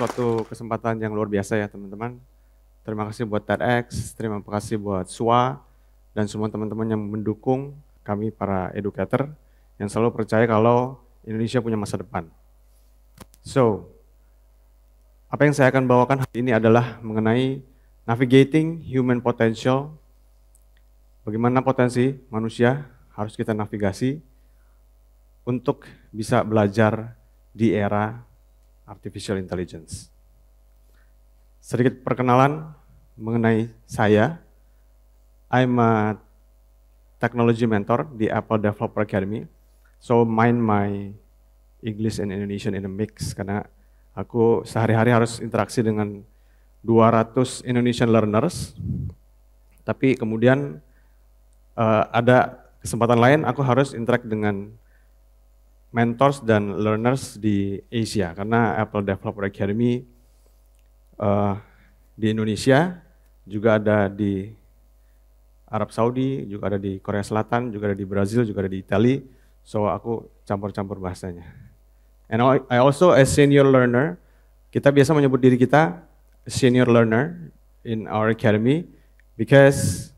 Suatu kesempatan yang luar biasa ya teman-teman. Terima kasih buat TEDx, terima kasih buat SWA, dan semua teman-teman yang mendukung kami para educator yang selalu percaya kalau Indonesia punya masa depan. So, apa yang saya akan bawakan hari ini adalah mengenai navigating human potential. Bagaimana potensi manusia harus kita navigasi untuk bisa belajar di era artificial intelligence. Sedikit perkenalan mengenai saya. I'm a technology mentor di Apple Developer Academy. So mind my English and Indonesian in a mix karena aku sehari-hari harus interaksi dengan 200 Indonesian learners. Tapi kemudian uh, ada kesempatan lain aku harus interact dengan mentors dan learners di Asia karena Apple Developer Academy uh, di Indonesia juga ada di Arab Saudi, juga ada di Korea Selatan, juga ada di Brazil, juga ada di Italia. So aku campur-campur bahasanya. And I also a senior learner. Kita biasa menyebut diri kita senior learner in our academy because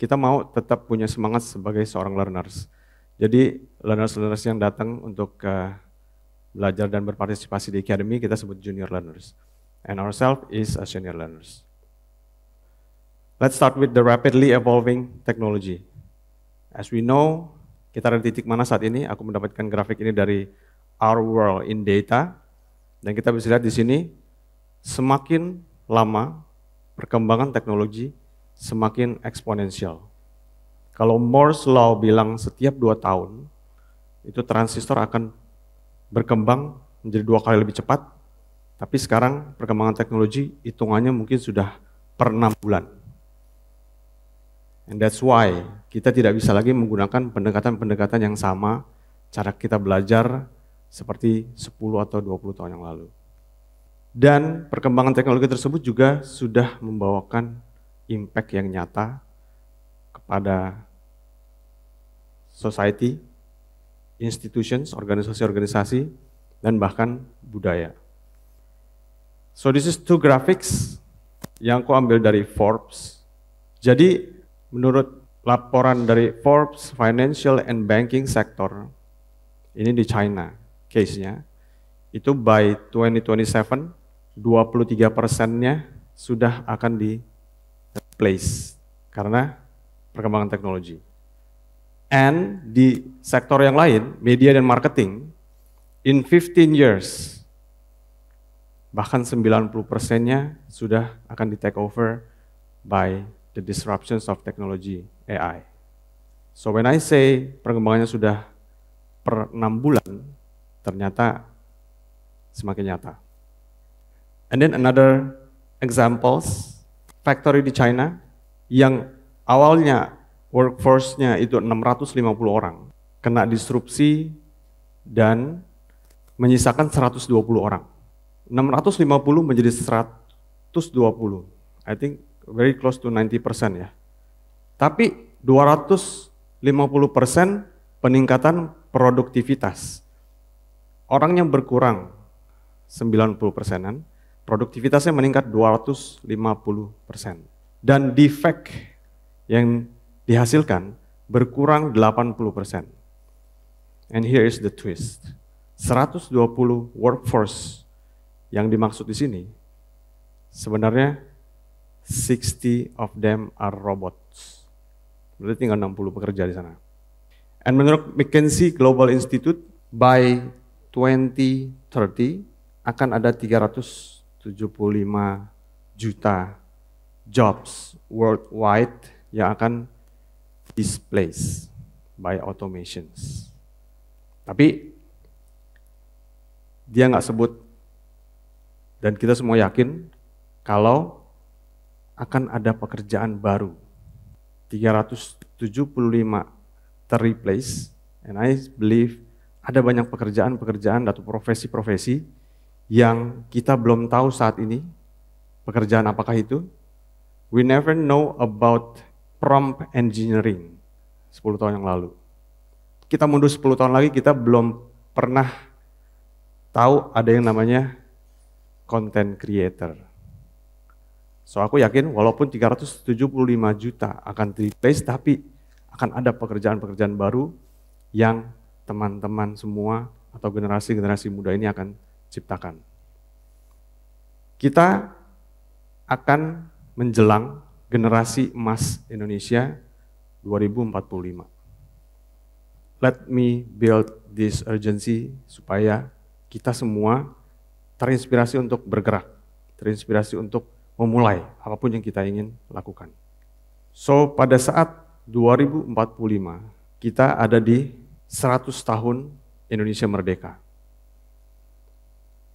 kita mau tetap punya semangat sebagai seorang learners. Jadi learners-learners yang datang untuk uh, belajar dan berpartisipasi di academy kita sebut junior learners. And ourselves is a senior learners. Let's start with the rapidly evolving technology. As we know, kita ada di titik mana saat ini? Aku mendapatkan grafik ini dari Our World in Data. Dan kita bisa lihat di sini, semakin lama perkembangan teknologi, semakin eksponensial. Kalau Moore's Law bilang setiap dua tahun, itu transistor akan berkembang menjadi dua kali lebih cepat, tapi sekarang perkembangan teknologi hitungannya mungkin sudah per enam bulan. And that's why kita tidak bisa lagi menggunakan pendekatan-pendekatan yang sama cara kita belajar seperti 10 atau 20 tahun yang lalu. Dan perkembangan teknologi tersebut juga sudah membawakan impact yang nyata kepada society, institutions, organisasi-organisasi, dan bahkan budaya. So this is two graphics yang aku ambil dari Forbes. Jadi Menurut laporan dari Forbes Financial and Banking Sector, ini di China case-nya, itu by 2027, 23 persennya sudah akan di replace karena perkembangan teknologi. And di sektor yang lain, media dan marketing, in 15 years, bahkan 90 persennya sudah akan di take over by the disruptions of technology AI. So when I say perkembangannya sudah per enam bulan, ternyata semakin nyata. And then another examples, factory di China yang awalnya workforce-nya itu 650 orang, kena disrupsi dan menyisakan 120 orang. 650 menjadi 120. I think very close to 90% ya. Tapi 250% peningkatan produktivitas. Orang yang berkurang 90 persenan, produktivitasnya meningkat 250 persen. Dan defect yang dihasilkan berkurang 80 persen. And here is the twist. 120 workforce yang dimaksud di sini sebenarnya 60 of them are robots. Berarti tinggal 60 pekerja di sana. And menurut McKinsey Global Institute, by 2030 akan ada 375 juta jobs worldwide yang akan displaced by automations. Tapi dia nggak sebut dan kita semua yakin kalau akan ada pekerjaan baru. 375 terreplace, and I believe ada banyak pekerjaan-pekerjaan atau profesi-profesi yang kita belum tahu saat ini pekerjaan apakah itu. We never know about prompt engineering 10 tahun yang lalu. Kita mundur 10 tahun lagi kita belum pernah tahu ada yang namanya content creator. So aku yakin walaupun 375 juta akan replace tapi akan ada pekerjaan-pekerjaan baru yang teman-teman semua atau generasi-generasi muda ini akan ciptakan. Kita akan menjelang generasi emas Indonesia 2045. Let me build this urgency supaya kita semua terinspirasi untuk bergerak, terinspirasi untuk memulai apa pun yang kita ingin lakukan. So pada saat 2045 kita ada di 100 tahun Indonesia merdeka.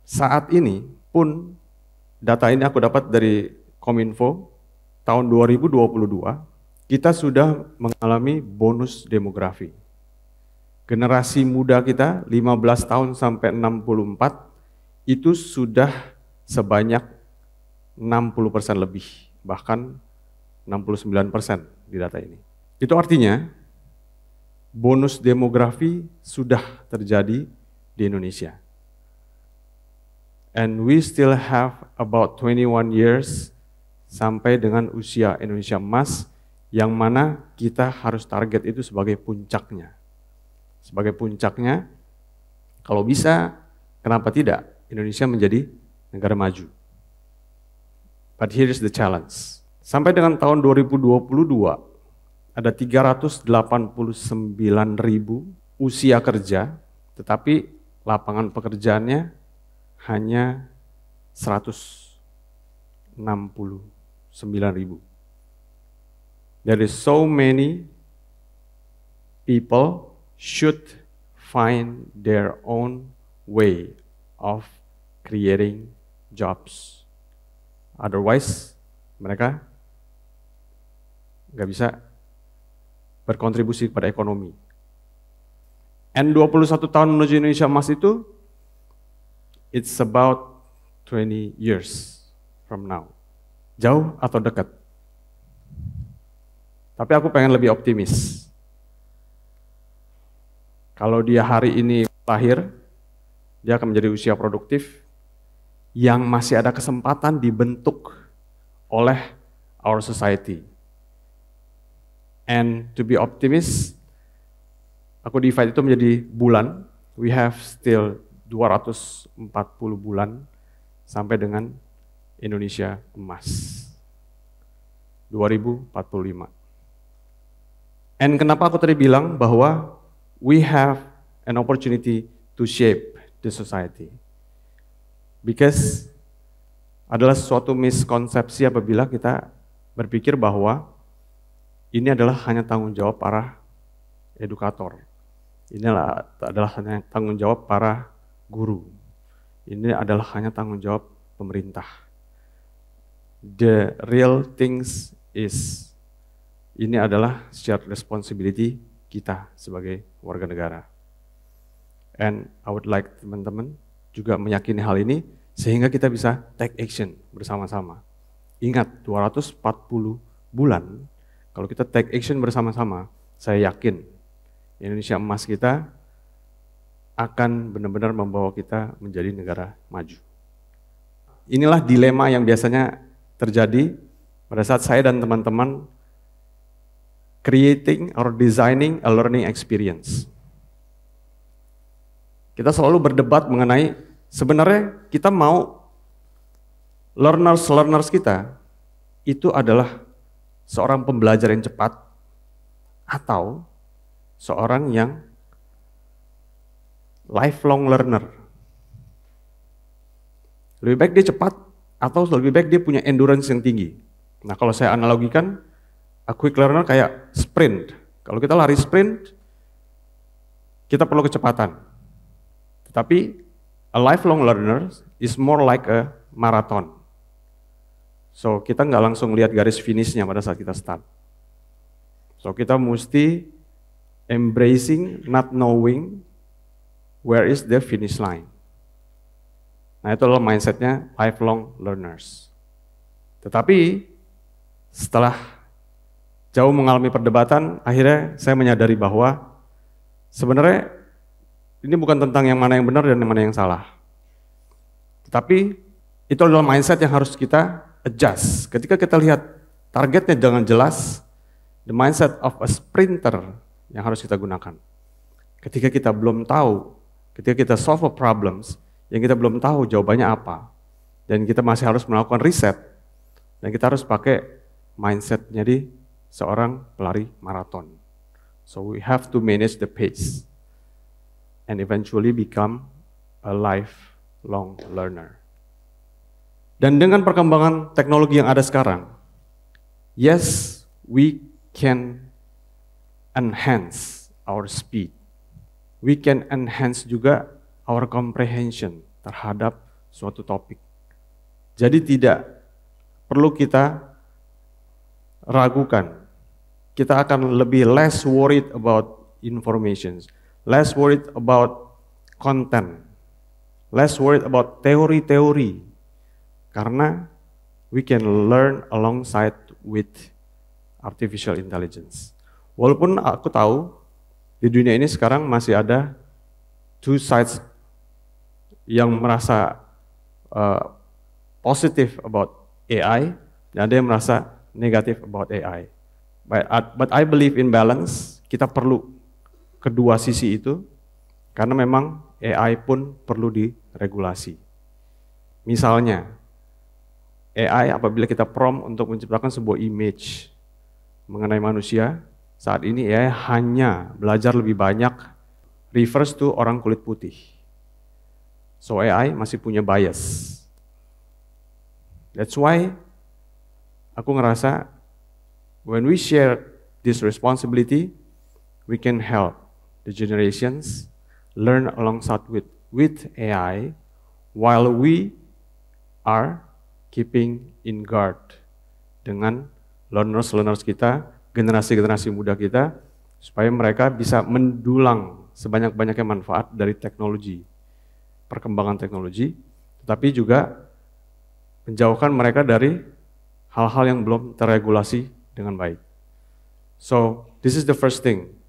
Saat ini pun data ini aku dapat dari Kominfo tahun 2022 kita sudah mengalami bonus demografi. Generasi muda kita 15 tahun sampai 64 itu sudah sebanyak 60% lebih, bahkan 69% di data ini. Itu artinya bonus demografi sudah terjadi di Indonesia. And we still have about 21 years sampai dengan usia Indonesia emas yang mana kita harus target itu sebagai puncaknya. Sebagai puncaknya, kalau bisa, kenapa tidak Indonesia menjadi negara maju. But here is the challenge. Sampai dengan tahun 2022, ada 389 ribu usia kerja, tetapi lapangan pekerjaannya hanya 160 9000. There is so many people should find their own way of creating jobs. Otherwise, mereka nggak bisa berkontribusi kepada ekonomi. N21 tahun menuju Indonesia emas itu, it's about 20 years from now. Jauh atau dekat? Tapi aku pengen lebih optimis. Kalau dia hari ini lahir, dia akan menjadi usia produktif, yang masih ada kesempatan dibentuk oleh our society. And to be optimist, aku divide itu menjadi bulan. We have still 240 bulan sampai dengan Indonesia emas. 2045. And kenapa aku tadi bilang bahwa we have an opportunity to shape the society. Because adalah suatu miskonsepsi apabila kita berpikir bahwa ini adalah hanya tanggung jawab para edukator. Ini adalah hanya tanggung jawab para guru. Ini adalah hanya tanggung jawab pemerintah. The real things is ini adalah shared responsibility kita sebagai warga negara. And I would like teman-teman juga meyakini hal ini sehingga kita bisa take action bersama-sama. Ingat 240 bulan kalau kita take action bersama-sama, saya yakin Indonesia emas kita akan benar-benar membawa kita menjadi negara maju. Inilah dilema yang biasanya terjadi pada saat saya dan teman-teman creating or designing a learning experience. Kita selalu berdebat mengenai sebenarnya kita mau learners-learners kita itu adalah seorang pembelajar yang cepat atau seorang yang lifelong learner. Lebih baik dia cepat atau lebih baik dia punya endurance yang tinggi. Nah kalau saya analogikan, a quick learner kayak sprint. Kalau kita lari sprint, kita perlu kecepatan. Tetapi a lifelong learner is more like a marathon. So kita nggak langsung lihat garis finishnya pada saat kita start. So kita mesti embracing, not knowing where is the finish line. Nah itu adalah mindsetnya lifelong learners. Tetapi setelah jauh mengalami perdebatan, akhirnya saya menyadari bahwa sebenarnya ini bukan tentang yang mana yang benar dan yang mana yang salah. Tetapi itu adalah mindset yang harus kita adjust. Ketika kita lihat targetnya dengan jelas, the mindset of a sprinter yang harus kita gunakan. Ketika kita belum tahu, ketika kita solve a problems, yang kita belum tahu jawabannya apa, dan kita masih harus melakukan riset, dan kita harus pakai mindset jadi seorang pelari maraton. So we have to manage the pace and eventually become a lifelong learner. Dan dengan perkembangan teknologi yang ada sekarang, yes, we can enhance our speed. We can enhance juga our comprehension terhadap suatu topik. Jadi tidak perlu kita ragukan kita akan lebih less worried about information, less worried about content, less worried about teori-teori. Karena we can learn alongside with artificial intelligence. Walaupun aku tahu di dunia ini sekarang masih ada two sides yang merasa uh, positif about AI dan ada yang merasa negatif about AI. But, but I believe in balance. Kita perlu kedua sisi itu karena memang AI pun perlu diregulasi. Misalnya, AI apabila kita prompt untuk menciptakan sebuah image mengenai manusia, saat ini AI hanya belajar lebih banyak refers to orang kulit putih. So AI masih punya bias. That's why aku ngerasa When we share this responsibility, we can help the generations learn alongside with, with AI while we are keeping in guard dengan learners-learners kita, generasi-generasi muda kita, supaya mereka bisa mendulang sebanyak-banyaknya manfaat dari teknologi, perkembangan teknologi, tetapi juga menjauhkan mereka dari hal-hal yang belum terregulasi dengan baik. So, this is the first thing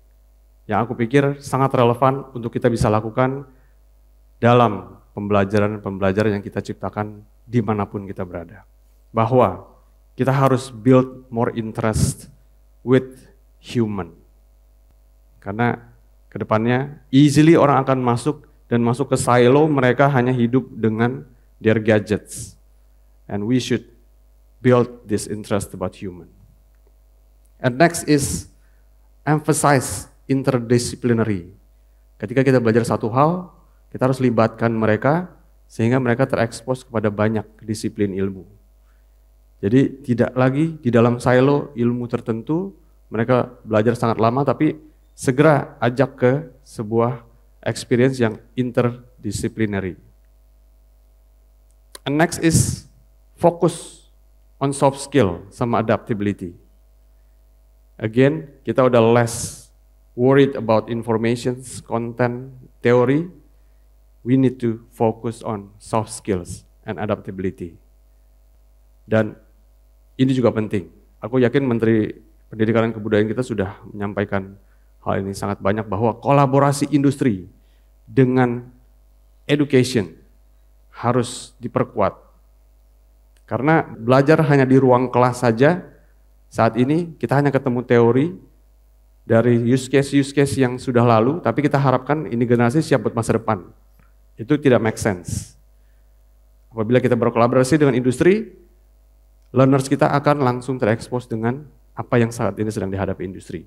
yang aku pikir sangat relevan untuk kita bisa lakukan dalam pembelajaran-pembelajaran yang kita ciptakan di mana pun kita berada. Bahwa kita harus build more interest with human. Karena ke depannya easily orang akan masuk dan masuk ke silo mereka hanya hidup dengan their gadgets. And we should build this interest about human. And next is emphasize interdisciplinary. Ketika kita belajar satu hal, kita harus libatkan mereka sehingga mereka terekspos kepada banyak disiplin ilmu. Jadi tidak lagi di dalam silo ilmu tertentu, mereka belajar sangat lama tapi segera ajak ke sebuah experience yang interdisciplinary. And next is focus on soft skill sama adaptability. Again, kita udah less worried about information, content, teori. We need to focus on soft skills and adaptability. Dan ini juga penting. Aku yakin Menteri Pendidikan dan Kebudayaan kita sudah menyampaikan hal ini sangat banyak bahwa kolaborasi industri dengan education harus diperkuat. Karena belajar hanya di ruang kelas saja saat ini kita hanya ketemu teori dari use case-use case yang sudah lalu, tapi kita harapkan ini generasi siap buat masa depan. Itu tidak make sense. Apabila kita berkolaborasi dengan industri, learners kita akan langsung terekspos dengan apa yang saat ini sedang dihadapi industri.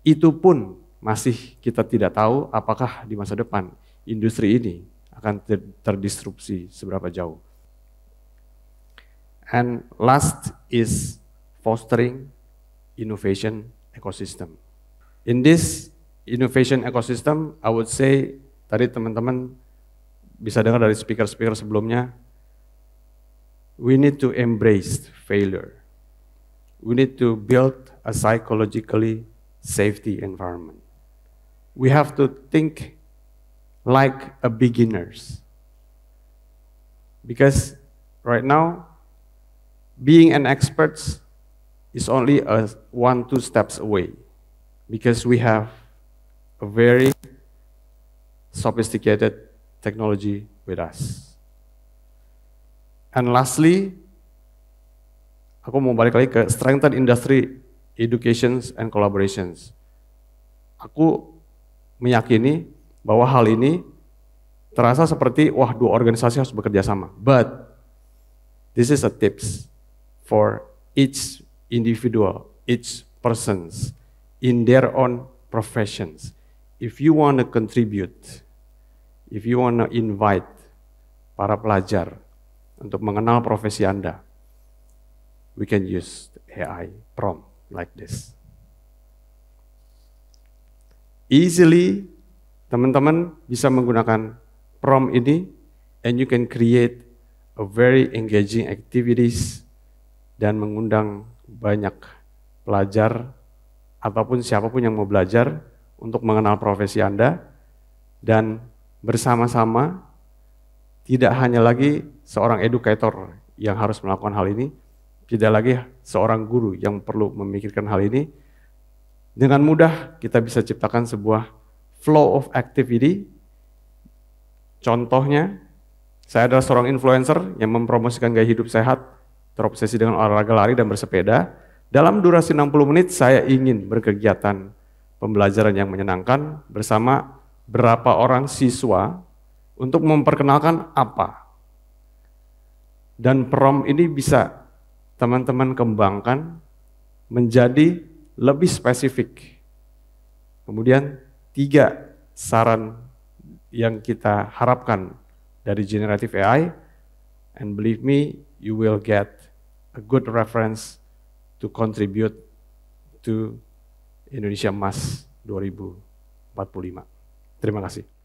Itu pun masih kita tidak tahu apakah di masa depan industri ini akan ter terdisrupsi seberapa jauh. And last is fostering innovation ecosystem. In this innovation ecosystem, I would say tadi teman-teman bisa dengar dari speaker-speaker sebelumnya, we need to embrace failure. We need to build a psychologically safety environment. We have to think like a beginners. Because right now, being an expert is only a one, two steps away because we have a very sophisticated technology with us. And lastly, aku mau balik lagi ke strengthen industry educations and collaborations. Aku meyakini bahwa hal ini terasa seperti wah dua organisasi harus bekerja sama. But this is a tips for each individual, each persons in their own professions. If you want to contribute, if you want to invite para pelajar untuk mengenal profesi Anda, we can use AI prompt like this. Easily, teman-teman bisa menggunakan prompt ini and you can create a very engaging activities dan mengundang banyak pelajar ataupun siapa pun yang mau belajar untuk mengenal profesi Anda dan bersama-sama tidak hanya lagi seorang edukator yang harus melakukan hal ini, tidak lagi seorang guru yang perlu memikirkan hal ini. Dengan mudah kita bisa ciptakan sebuah flow of activity. Contohnya, saya adalah seorang influencer yang mempromosikan gaya hidup sehat, terobsesi dengan olahraga lari dan bersepeda. Dalam durasi 60 menit saya ingin berkegiatan pembelajaran yang menyenangkan bersama berapa orang siswa untuk memperkenalkan apa. Dan prom ini bisa teman-teman kembangkan menjadi lebih spesifik. Kemudian tiga saran yang kita harapkan dari generative AI, and believe me, you will get a good reference to contribute to Indonesia Emas 2045. Terima kasih.